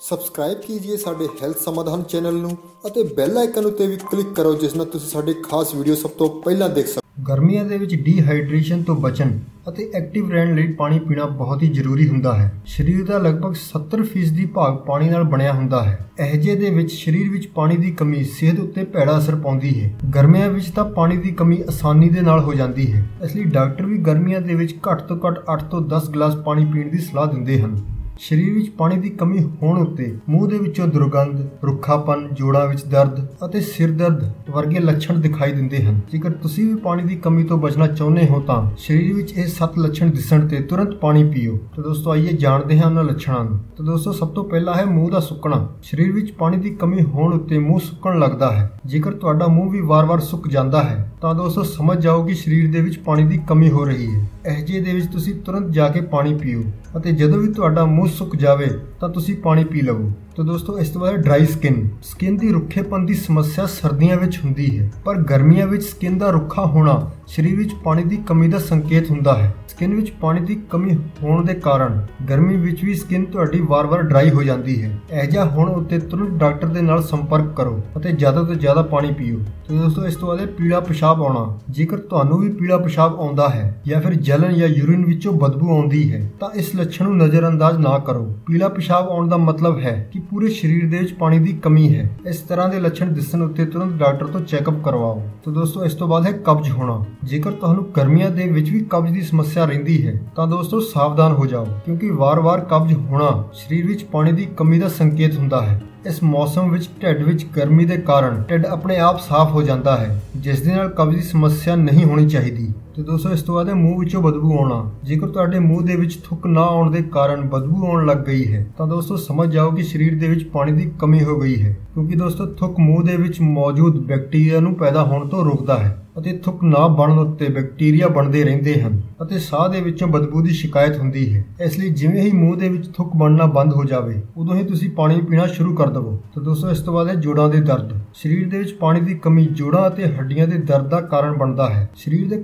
Subscribe ਕੀजिए ਸਾਡੇ health ਸਮਾਧਾਨ channel ਨੂੰ ਅਤੇ ਬੈਲ ਆਈਕਨ ਉੱਤੇ ਵੀ ਕਲਿੱਕ ਕਰੋ, ਜਿਸ ਨਾਲ ਤੁਸੀਂ ਸਾਡੇ ਖਾਸ ਵੀਡੀਓ ਸਭ ਤੋਂ ਪਹਿਲਾਂ ਦੇਖ ਸਕੋ ਗਰਮੀਆਂ ਦੇ ਵਿੱਚ ਡੀਹਾਈਡਰੇਸ਼ਨ ਤੋਂ ਬਚਣ ਅਤੇ ਐਕਟਿਵ ਰਹਿਣ ਲਈ ਪਾਣੀ ਪੀਣਾ ਬਹੁਤ ਹੀ ਜ਼ਰੂਰੀ ਹੁੰਦਾ ਹੈ। ਸਰੀਰ ਦਾ ਲਗਭਗ 70% ਭਾਗ ਪਾਣੀ ਨਾਲ ਬਣਿਆ ਹੁੰਦਾ ਹੈ। ਅਜਿਹੇ ਦੇ ਵਿੱਚ ਸਰੀਰ ਵਿੱਚ ਪਾਣੀ ਦੀ ਕਮੀ ਸਿਹਤ ਉੱਤੇ ਭੈੜਾ ਅਸਰ ਪਾਉਂਦੀ ਹੈ। ਗਰਮੀਆਂ ਵਿੱਚ ਤਾਂ ਪਾਣੀ ਦੀ ਕਮੀ ਆਸਾਨੀ ਦੇ ਨਾਲ ਹੋ ਜਾਂਦੀ ਹੈ। ਇਸ ਲਈ ਡਾਕਟਰ ਵੀ ਗਰਮੀਆਂ ਦੇ ਵਿੱਚ ਘੱਟ ਤੋਂ ਘੱਟ 8 ਤੋਂ 10 ਗਲਾਸ ਪਾਣੀ ਪੀਣ ਦੀ ਸਲਾਹ ਦਿੰਦੇ ਹਨ। ਸਰੀਰ ਵਿੱਚ ਪਾਣੀ ਦੀ ਕਮੀ ਹੋਣ ਉੱਤੇ ਮੂੰਹ ਦੇ ਵਿੱਚੋਂ ਦੁਰਗੰਧ, ਰੁੱਖਾਪਨ, ਜੋੜਾਂ ਵਿੱਚ ਦਰਦ ਅਤੇ ਸਿਰ ਦਰਦ ਵਰਗੇ ਲੱਛਣ ਦਿਖਾਈ ਦਿੰਦੇ ਹਨ। ਜੇਕਰ ਤੁਸੀਂ ਵੀ ਪਾਣੀ ਦੀ ਕਮੀ ਤੋਂ ਬਚਣਾ ਚਾਹੁੰਦੇ ਹੋ ਤਾਂ ਸਰੀਰ ਵਿੱਚ ਇਹ ਸੱਤ ਲੱਛਣ ਦਿਸਣ ਤੇ ਤੁਰੰਤ ਪਾਣੀ ਪੀਓ। ਤਾਂ ਦੋਸਤੋ ਆਈਏ ਜਾਣਦੇ ਹਾਂ ਉਹਨਾਂ ਲੱਛਣਾਂ ਨੂੰ। ਤਾਂ ਦੋਸਤੋ ਸਭ ਤੋਂ ਪਹਿਲਾ ਹੈ ਮੂੰਹ ਦਾ ਸੁੱਕਣਾ। ਸਰੀਰ ਵਿੱਚ ਪਾਣੀ ਦੀ ਕਮੀ ਹੋਣ ਉੱਤੇ ਮੂੰਹ ਸੁੱਕਣ ਲੱਗਦਾ ਹੈ। ਜੇਕਰ ਤੁਹਾਡਾ ਮੂੰਹ ਵੀ ਵਾਰ-ਵਾਰ ਸੁੱਕ ਜਾਂਦਾ ਹੈ ਤਾਂ ਦੋਸਤੋ ਸਮਝ ਜਾਓ ਕਿ ਸਰੀਰ ਦੇ ਵਿੱਚ ਪਾਣੀ ਦੀ ਕਮੀ ਹੋ ਰਹੀ ਹੈ। ਅਜਿਹੇ ਦੇ ਵਿੱਚ ਤੁਸੀਂ ਤੁਰੰਤ ਜਾ ਕੇ ਪਾਣੀ ਪੀਓ ਅਤੇ ਜਦੋਂ ਵੀ ਤੁਹਾਡਾ ਮੂੰਹ ਸੁੱਕ ਜਾਵੇ ਤਾਂ ਤੁਸੀਂ ਪਾਣੀ ਪੀ ਲਵੋ ਤਾਂ ਦੋਸਤੋ ਇਸ ਤੋਂ ਬਾਅਦ ਡਰਾਈ ਸਕਿਨ ਸਕਿਨ ਦੀ ਰੁੱਖੇਪਨ ਦੀ ਸਮੱਸਿਆ ਸਰਦੀਆਂ ਵਿੱਚ ਹੁੰਦੀ ਹੈ, ਪਰ ਗਰਮੀਆਂ ਵਿੱਚ ਸਕਿਨ ਦਾ ਰੁੱਖਾ ਹੋਣਾ ਸਰੀਰ ਵਿੱਚ ਪਾਣੀ ਦੀ ਕਮੀ ਦਾ ਸੰਕੇਤ ਹੁੰਦਾ ਹੈ। ਸਕਿਨ ਵਿੱਚ ਪਾਣੀ ਦੀ ਕਮੀ ਹੋਣ ਦੇ ਕਾਰਨ ਗਰਮੀ ਵਿੱਚ ਵੀ ਸਕਿਨ ਤੁਹਾਡੀ ਵਾਰ-ਵਾਰ ਡਰਾਈ ਹੋ ਜਾਂਦੀ ਹੈ। ਅਜਿਹਾ ਹੋਣ ਉੱਤੇ ਤੁਰੰਤ ਡਾਕਟਰ ਦੇ ਨਾਲ ਸੰਪਰਕ ਕਰੋ ਅਤੇ ਜ਼ਿਆਦਾ ਤੋਂ ਜ਼ਿਆਦਾ ਪਾਣੀ ਪੀਓ। ਤੇ ਦੋਸਤੋ, ਇਸ ਤੋਂ ਬਾਅਦ ਪੀਲਾ ਪਿਸ਼ਾਬ ਆਉਣਾ। ਜੇਕਰ ਤੁਹਾਨੂੰ ਵੀ ਪੀਲਾ ਪਿਸ਼ਾਬ ਆਉਂਦਾ ਹੈ ਜਾਂ ਫਿਰ ਜਲਨ ਜਾਂ ਯੂਰਿਨ ਵਿੱਚੋਂ ਬਦਬੂ ਆਉਂਦੀ ਹੈ, ਤਾਂ ਇਸ ਲੱਛਣ ਨੂੰ ਨਜ਼ਰਅੰਦਾਜ਼ ਨਾ ਕਰੋ। ਪੀਲਾ ਪਿਸ਼ਾਬ ਆਉਣ ਦਾ ਮਤਲਬ ਹੈ ਕਿ ਪੂਰੇ ਸਰੀਰ ਦੇ ਵਿੱਚ ਪਾਣੀ ਦੀ ਕਮੀ ਹੈ। ਇਸ ਤਰ੍ਹਾਂ ਦੇ ਲੱਛਣ ਦਿਸਣ ਉੱਤੇ ਤੁਰੰਤ ਡਾਕਟਰ ਤੋਂ ਚੈੱਕਅਪ ਕਰਵਾਓ। ਤਾਂ ਦੋਸਤੋ, ਇਸ ਤੋਂ ਬਾਅਦ ਹੈ ਕਬਜ਼ ਹੋਣਾ। ਜੇਕਰ ਤੁਹਾਨੂੰ ਗਰਮੀਆਂ ਦੇ ਵਿੱਚ ਵੀ ਕਬਜ਼ ਦੀ ਸਮੱਸਿਆ ਰਹਿੰਦੀ ਹੈ, ਤਾਂ ਦੋਸਤੋ ਸਾਵਧਾਨ ਹੋ ਜਾਓ, ਕਿਉਂਕਿ ਵਾਰ-ਵਾਰ ਕਬਜ਼ ਹੋਣਾ ਸਰੀਰ ਵਿੱਚ ਪਾਣੀ ਦੀ ਕਮੀ ਦਾ ਸੰਕੇਤ ਹੁੰਦਾ ਹੈ। ਇਸ ਮੌਸਮ ਵਿੱਚ, ਢਿੱਡ ਵਿੱਚ ਗਰਮੀ ਦੇ ਕਾਰਨ ਢਿੱਡ ਆਪਣੇ ਆਪ ਸਾਫ਼ ਹੋ ਜਾਂਦਾ ਹੈ, ਜਿਸ ਦੇ ਨਾਲ ਕਬਜ਼ ਦੀ ਸਮੱਸਿਆ ਨਹੀਂ ਹੋਣੀ ਚਾਹੀਦੀ। ਤੇ ਦੋਸਤੋ, ਇਸ ਤੋਂ ਬਾਅਦ ਹੈ ਮੂੰਹ ਵਿੱਚੋਂ ਬਦਬੂ ਆਉਣਾ। ਜੇਕਰ ਤੁਹਾਡੇ ਮੂੰਹ ਦੇ ਵਿੱਚ ਥੁੱਕ ਨਾ ਆਉਣ ਦੇ ਕਾਰਨ ਬਦਬੂ ਆਉਣ ਲੱਗ ਗਈ ਹੈ, ਤਾਂ ਦੋਸਤੋ ਸਮਝ ਜਾਓ ਕਿ ਸਰੀਰ ਦੇ ਵਿੱਚ ਪਾਣੀ ਦੀ ਕਮੀ ਹੋ ਗਈ ਹੈ, ਕਿਉਂਕਿ ਦੋਸਤੋ ਥੁੱਕ ਮੂੰਹ ਦੇ ਵਿੱਚ ਮੌਜੂਦ ਬੈਕਟੀਰੀਆ ਨੂੰ ਪੈਦਾ ਹੋਣ ਤੋਂ ਰੋਕਦਾ ਹੈ ਅਤੇ ਥੁੱਕ ਨਾ ਬਣਨ ਉੱਤੇ ਬੈਕਟੀਰੀਆ ਬਣਦੇ ਰਹਿੰਦੇ ਹਨ ਅਤੇ ਸਾਹ ਦੇ ਵਿੱਚੋਂ ਬਦਬੂ ਦੀ ਸ਼ਿਕਾਇਤ ਹੁੰਦੀ ਹੈ। ਇਸ ਲਈ ਜਿਵੇਂ ਹੀ ਮੂੰਹ ਦੇ ਵਿੱਚ ਥੁੱਕ ਬਣਨਾ ਬੰਦ ਹੋ ਜਾਵੇ, ਉਦੋਂ ਹੀ ਤੁਸੀਂ ਪਾਣੀ ਪੀਣਾ ਸ਼ੁਰੂ ਕਰ ਦਿਵੋ। ਤਾਂ ਦੋਸਤੋ, ਇਸ ਤੋਂ ਬਾਅਦ ਹੈ ਜੋੜਾਂ ਦੇ ਦਰਦ। ਸਰੀਰ ਦੇ ਵਿੱਚ ਪਾਣੀ ਦੀ ਕਮੀ ਜੋੜਾਂ ਅਤੇ ਹੱਡੀਆਂ ਦੇ ਦਰਦ ਦਾ ਕਾਰਨ ਬਣਦਾ ਹੈ। ਸਰੀਰ ਦੇ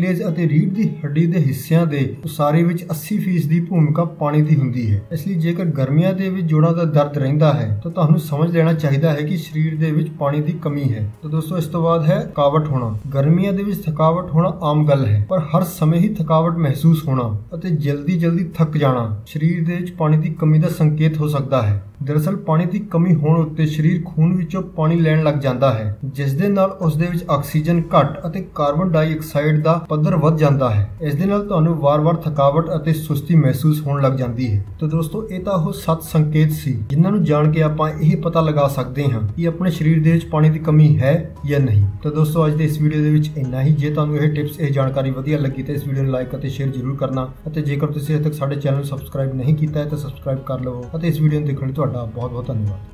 ਕਾਰਟਿਲੇਜ ਅਤੇ ਰੀੜ੍ਹ ਦੀ ਹੱਡੀ ਦੇ ਹਿੱਸਿਆਂ ਦੇ ਉਸਾਰੀ ਵਿੱਚ 80% ਦੀ ਭੂਮਿਕਾ ਪਾਣੀ ਦੀ ਹੁੰਦੀ ਹੈ। ਇਸ ਲਈ ਜੇਕਰ ਗਰਮੀਆਂ ਦੇ ਵਿੱਚ ਜੋੜਾਂ ਦਾ ਦਰਦ ਰਹਿੰਦਾ ਹੈ, ਤਾਂ ਤੁਹਾਨੂੰ ਸਮਝ ਲੈਣਾ ਚਾਹੀਦਾ ਹੈ ਕਿ ਸਰੀਰ ਦੇ ਵਿੱਚ ਪਾਣੀ ਦੀ ਕਮੀ ਹੈ। ਤਾਂ ਦੋਸਤੋ, ਇਸ ਤੋਂ ਬਾਅਦ ਹੈ ਥਕਾਵਟ ਹੋਣਾ। ਗਰਮੀਆਂ ਦੇ ਵਿੱਚ ਥਕਾਵਟ ਹੋਣਾ ਆਮ ਗੱਲ ਹੈ, ਪਰ ਹਰ ਸਮੇਂ ਹੀ ਥਕਾਵਟ ਮਹਿਸੂਸ ਹੋਣਾ ਅਤੇ ਜਲਦੀ ਜਲਦੀ ਥੱਕ ਜਾਣਾ ਸਰੀਰ ਦੇ ਵਿੱਚ ਪਾਣੀ ਦੀ ਕਮੀ ਦਾ ਸੰਕੇਤ ਹੋ ਸਕਦਾ ਹੈ। ਦਰਅਸਲ ਪਾਣੀ ਦੀ ਕਮੀ ਹੋਣ ਉੱਤੇ ਸਰੀਰ ਖੂਨ ਵਿੱਚੋਂ ਪਾਣੀ ਲੈਣ ਲੱਗ ਜਾਂਦਾ ਹੈ, ਜਿਸ ਦੇ ਨਾਲ ਉਸ ਦੇ ਵਿੱਚ ਆਕਸੀਜਨ ਘੱਟ ਅਤੇ ਕਾਰਬਨ ਡਾਈਆਕਸਾਈਡ ਦਾ ਪੱਧਰ ਵੱਧ ਜਾਂਦਾ ਹੈ। ਇਸ ਦੇ ਨਾਲ ਤੁਹਾਨੂੰ ਵਾਰ-ਵਾਰ ਥਕਾਵਟ ਅਤੇ ਸੁਸਤੀ ਮਹਿਸੂਸ ਹੋਣ ਲੱਗ ਜਾਂਦੀ ਹੈ। ਤਾਂ ਦੋਸਤੋ, ਇਹ ਤਾਂ ਉਹ ਸੱਤ ਸੰਕੇਤ ਸੀ, ਜਿਨ੍ਹਾਂ ਨੂੰ ਜਾਣ ਕੇ ਆਪਾਂ ਇਹ ਪਤਾ ਲਗਾ ਸਕਦੇ ਹਾਂ ਕਿ ਆਪਣੇ ਸਰੀਰ ਦੇ ਵਿੱਚ ਪਾਣੀ ਦੀ ਕਮੀ ਹੈ ਜਾਂ ਨਹੀਂ। ਤਾਂ ਦੋਸਤੋ, ਅੱਜ ਦੇ ਇਸ ਵੀਡੀਓ ਦੇ ਵਿੱਚ ਇੰਨਾ ਹੀ। ਜੇ ਤੁਹਾਨੂੰ ਇਹ ਟਿਪਸ, ਇਹ ਜਾਣਕਾਰੀ ਵਧੀਆ ਲੱਗੀ ਤਾਂ ਇਸ ਵੀਡੀਓ ਨੂੰ ਲਾਈਕ ਅਤੇ ਸ਼ੇਅਰ ਜ਼ਰੂਰ ਕਰਨਾ। ਅਤੇ ਜੇਕਰ ਤੁਸੀਂ ਅਜੇ ਤੱਕ ਸਾਡੇ ਚੈਨਲ ਨੂੰ ਸਬਸਕ੍ਰਾਈਬ ਨਹੀਂ ਕੀਤਾ ਹੈ ਤਾਂ ਸਬਸਕ੍ਰਾਈਬ ਕਰ ਲਵੋ ਅਤੇ ਇਸ ਵੀਡੀਓ ਨੂੰ ਦੇਖਣ ਲਈ ਤੁਹਾਡਾ ਬਹੁਤ ਬਹੁਤ ਧੰਨਵਾਦ।